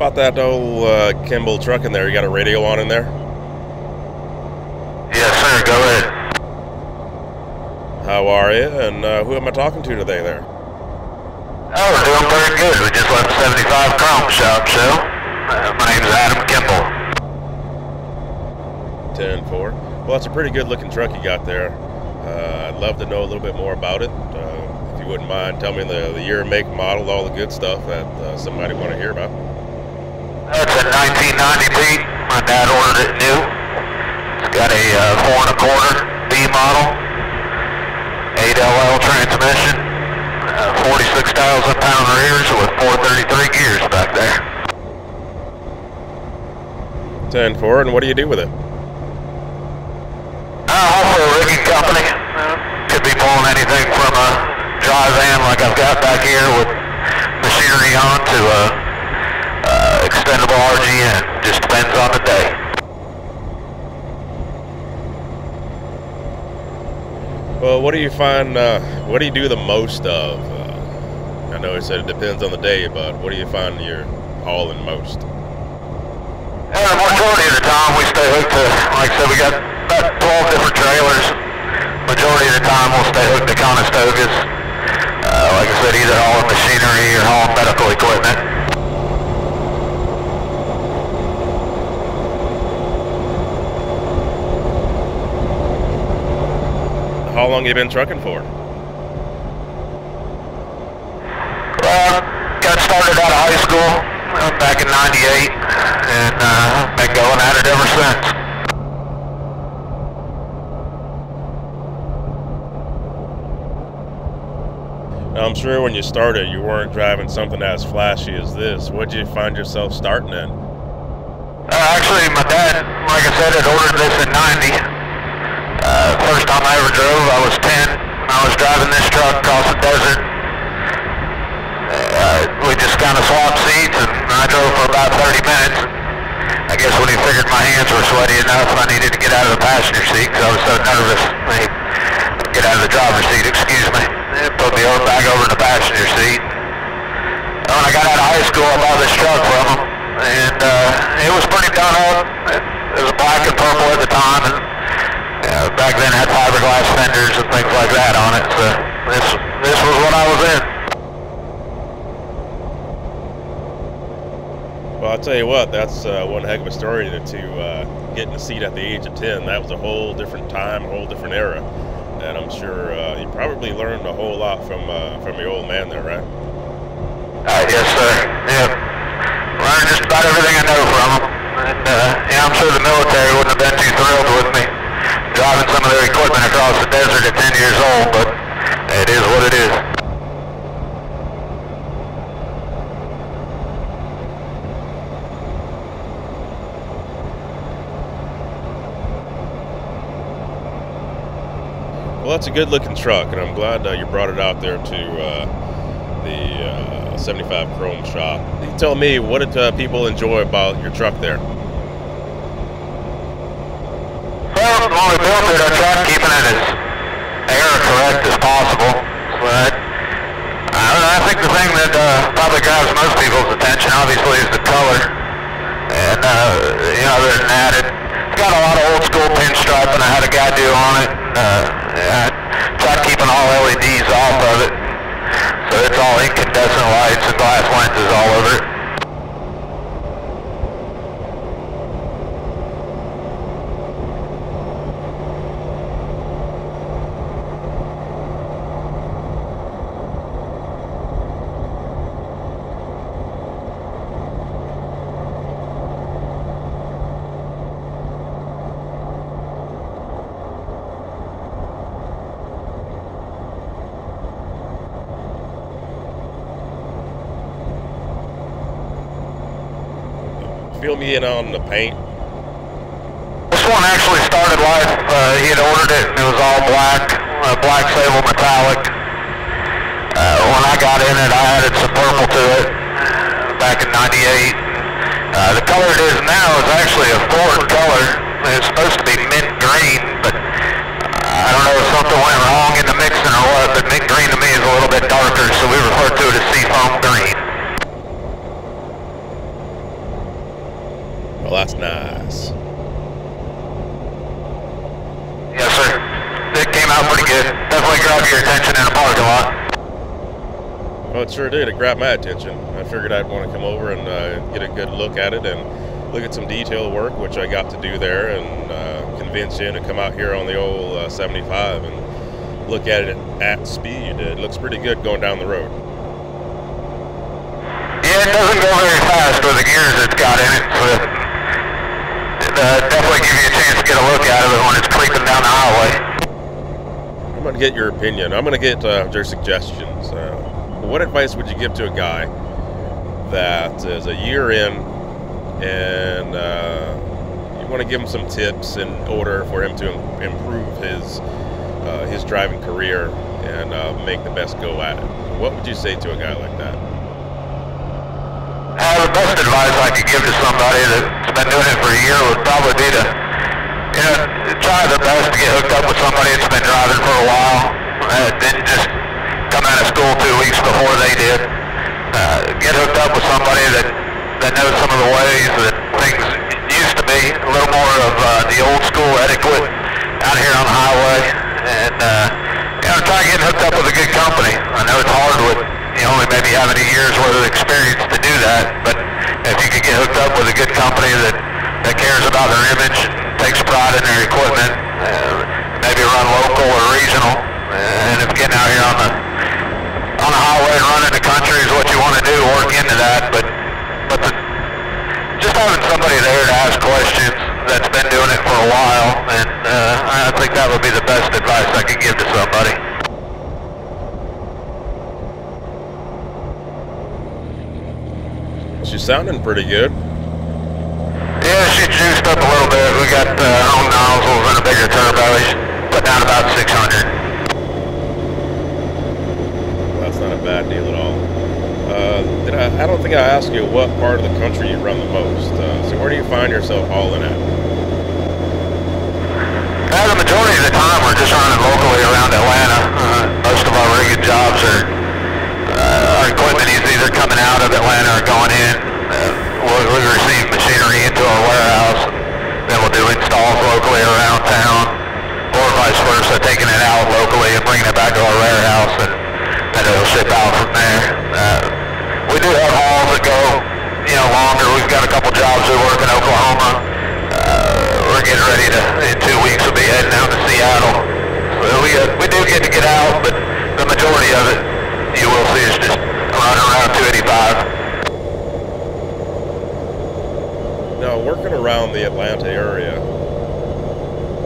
about that old uh, Kimball truck in there? You got a radio on in there? Yes, sir. Go ahead. How are you? And uh, who am I talking to today there? Oh, doing very good. We just left 75 Chrome Shop, so uh, my name's Adam Kimball. 10-4. Well, it's a pretty good looking truck you got there. Uh, I'd love to know a little bit more about it. Uh, if you wouldn't mind, tell me the, the year, make, model, all the good stuff that uh, somebody want to hear about. That's a 1990 Pete. My dad ordered it new. It's got a uh, four and a quarter B model, 8LL transmission, uh, 46,000 pound rears with 433 gears back there. 10-4, and what do you do with it? Uh, also a rigging company. Uh, could be pulling anything from a dry van like I've got back here with machinery on to a uh, extendable RGN. Just depends on the day. Well, what do you find, uh, what do you do the most of? Uh, I know it said it depends on the day, but what do you find you're hauling most? Yeah, the majority of the time we stay hooked to, like I said, we got about 12 different trailers. Majority of the time we'll stay hooked to Conestogas. Uh, like I said, either hauling machinery or hauling medical equipment. How long you been trucking for? Well, got started out of high school uh, back in 98 and uh, been going at it ever since. Now, I'm sure when you started, you weren't driving something as flashy as this. What did you find yourself starting in? Uh, actually, my dad, like I said, had ordered this in 90. Time I ever drove, I was 10. I was driving this truck across the desert. Uh, we just kind of swapped seats, and I drove for about 30 minutes. I guess when he figured my hands were sweaty enough, I needed to get out of the passenger seat because I was so nervous. He get out of the driver's seat, excuse me. Put me over back over in the passenger seat. And when I got out of high school, I bought this truck from him, and uh, it was pretty done up. It was black and purple at the time, and uh, back then had fiberglass fenders and things like that on it. So this this was what I was in. Well, I'll tell you what, that's uh, one heck of a story to, to uh, get in the seat at the age of 10. That was a whole different time, a whole different era. And I'm sure uh, you probably learned a whole lot from uh, from your old man there, right? Uh, yes, sir. Yeah. Learned just about everything I know from him. And uh, yeah, I'm sure the military wouldn't have been too thrilled with me driving some of their equipment across the desert at 10 years old, but it is what it is. Well, that's a good looking truck, and I'm glad uh, you brought it out there to uh, the uh, 75 Chrome shop. You tell me, what did uh, people enjoy about your truck there? Well, when we built it, I tried keeping it as air correct as possible. But I, don't know, I think the thing that uh, probably grabs most people's attention, obviously, is the color. And, uh, you know, other than that, it, it's got a lot of old school pinstriping I had a guy do on it. Uh, I tried keeping all LEDs off of it. So it's all incandescent lights and glass lenses all over it. Fill me in on the paint. This one actually started life, uh, he had ordered it it was all black, uh, black sable metallic. Uh, when I got in it, I added some purple to it back in 98. Uh, the color it is now is actually a Ford color. It's supposed to be mint green, but I don't know if something went wrong in the mixing or what, but mint green to me is a little bit darker, so we refer to it as seafoam green. Well, that's nice. Yes, sir. It came out pretty good. Definitely grabbed your attention in a parking lot. Well, it sure did. It grabbed my attention. I figured I'd want to come over and uh, get a good look at it and look at some detail work, which I got to do there, and uh, convince you to come out here on the old uh, 75 and look at it at speed. It looks pretty good going down the road. Yeah, it doesn't go very fast with the gears it's got in it, so it uh, definitely give you a chance to get a look at it when it's creeping down the highway. I'm going to get your opinion. I'm going to get uh, your suggestions. What advice would you give to a guy that is a year in and uh, you want to give him some tips in order for him to improve his uh, his driving career and uh, make the best go at it? What would you say to a guy like that? Uh, the best advice I could give to somebody that's been doing it for a year would probably be to, you know, try the best to get hooked up with somebody that's been driving for a while. Uh, didn't just come out of school two weeks before they did. Uh, get hooked up with somebody that, that knows some of the ways that things used to be, a little more of uh, the old school etiquette out here on the highway. And, uh, you know, try getting hooked up with a good company. I know it's hard with, you only maybe having a year's worth of experience to do that, but if you could get hooked up with a good company that, that cares about their image, takes pride in their equipment, uh, maybe run local or regional, and if getting out here on the on the highway and running the country is what you want to do, work into that. But but the, just having somebody there to ask questions that's been doing it for a while, and uh, I think that would be the best advice I could give to somebody. She's sounding pretty good. Yeah, she juiced up a little bit. We got uh, own nozzles and a bigger turbo. She's putting out about 600. That's not a bad deal at all. Uh, did I, don't think I asked you what part of the country you run the most. Uh, so where do you find yourself hauling at? Uh, the majority of the time we're just running locally around Atlanta. Uh, most of our rigging jobs are, uh, our equipment is either coming out of Atlanta or going in. Uh, we'll, we receive machinery into our warehouse, then we'll do installs locally around town, or vice versa, taking it out locally and bringing it back to our warehouse, and then it'll ship out from there. Uh, we do have hauls that go, you know, longer. We've got a couple jobs we work in Oklahoma. Uh, we're getting ready to, in two weeks, we'll be heading out to Seattle. So we, uh, we do get to get out, but the majority of it, you will see is just running around 285. Now, working around the Atlanta area,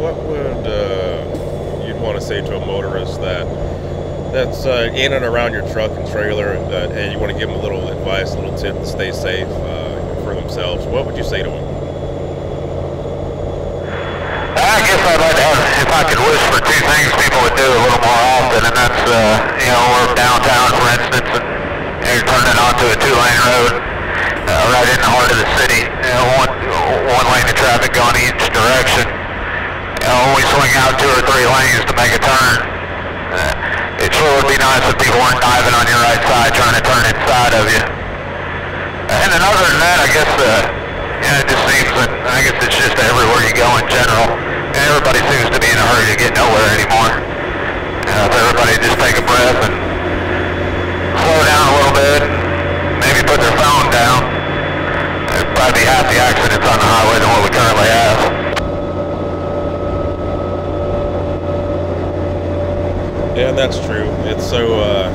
what would uh, you'd want to say to a motorist that that's uh, in and around your truck and trailer, that, and you want to give them a little advice, a little tip to stay safe uh, themselves? What would you say to them? I guess I'd like to have, if I could wish for two things people would do a little more often, and that's, uh, you know, we're downtown, for instance, and you're turning onto a two-lane road, uh, right in the heart of the city, you know, one, one lane of traffic going each direction. You know, we swing out two or three lanes to make a turn. Uh, it sure would be nice if people weren't diving on your right side trying to turn inside of you. And then other than that, I guess, uh, yeah, it just seems that, I guess it's just everywhere you go in general. Everybody seems to be in a hurry to get nowhere anymore. You know, if everybody just take a breath and slow down a little bit, maybe put their phone down, there'd probably be half the accidents on the highway than what we currently have. Yeah, that's true. It's so uh,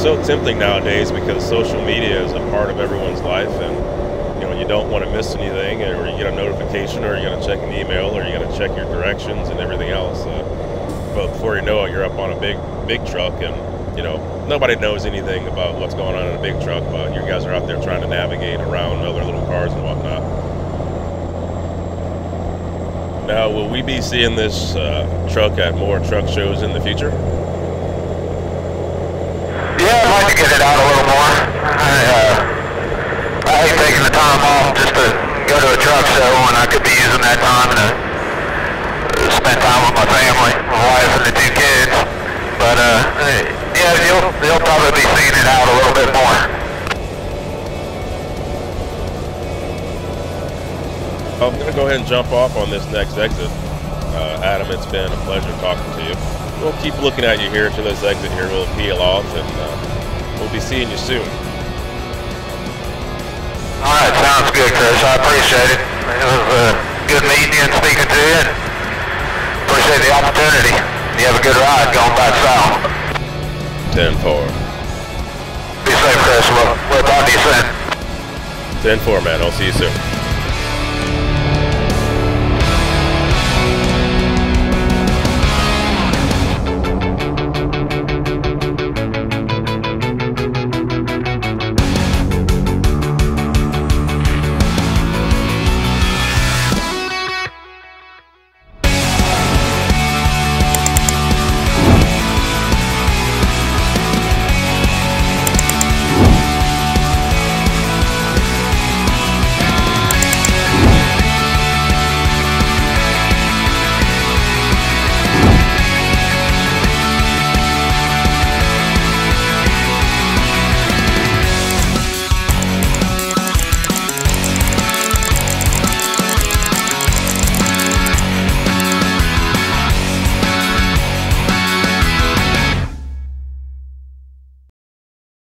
it's so tempting nowadays because social media is a part of everyone's life, and you know you don't want to miss anything, or you get a notification, or you got to check an email, or you got to check your directions and everything else. Uh, but before you know it, you're up on a big big truck, and you know nobody knows anything about what's going on in a big truck, but you guys are out there trying to navigate around other little cars and whatnot. Now, will we be seeing this uh, truck at more truck shows in the future? Yeah, I'd like to get it out a little more. I, uh, I hate taking the time off just to go to a truck show when I could be using that time to spend time with my family, my wife and the two kids. But, uh, yeah, you'll, you'll probably be seeing it out a little bit more. I'm going to go ahead and jump off on this next exit. Uh, Adam, it's been a pleasure talking to you. We'll keep looking at you here to this exit here. We'll peel off and uh, we'll be seeing you soon. All right, sounds good, Chris. I appreciate it. It was uh, good meeting you and speaking to you. And appreciate the opportunity. You have a good ride going back south. 10-4. Be safe, Chris. We'll, we'll talk to you soon. 10-4, man. I'll see you soon.